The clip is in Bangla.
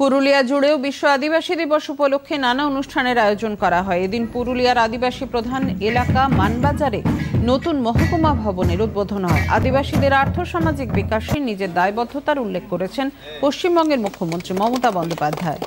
পুরুলিয়া জুড়েও বিশ্ব আদিবাসী দিবস উপলক্ষে নানা অনুষ্ঠানের আয়োজন করা হয়। এদিন পুরুলিয়ার আদিবাসী প্রধান এলাকা মানবাজারে নতুন মহকুমা ভবনের উদ্বোধন হয়। আদিবাসীদের আর্থসামাজিক বিকাশে নিজের দায়বদ্ধতার উল্লেখ করেছেন পশ্চিমবঙ্গের মুখ্যমন্ত্রী মমতা বন্দ্যোপাধ্যায়।